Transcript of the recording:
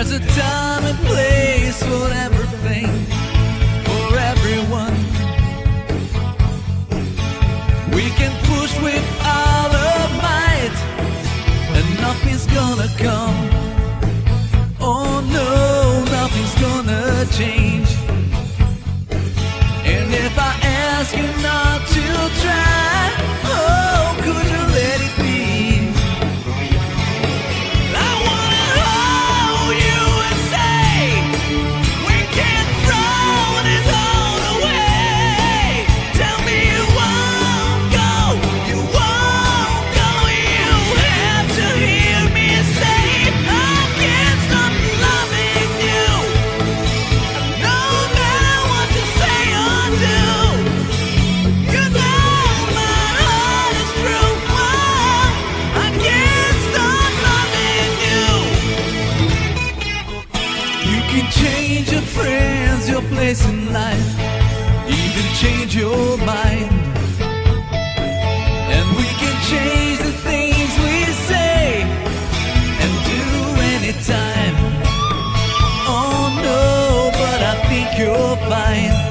There's a time and place for everything, for everyone. We can push with all our might, and nothing's gonna come. Oh no, nothing's gonna change. And if I ask you not to try. change your friends, your place in life, even change your mind. And we can change the things we say and do anytime. Oh no, but I think you're fine.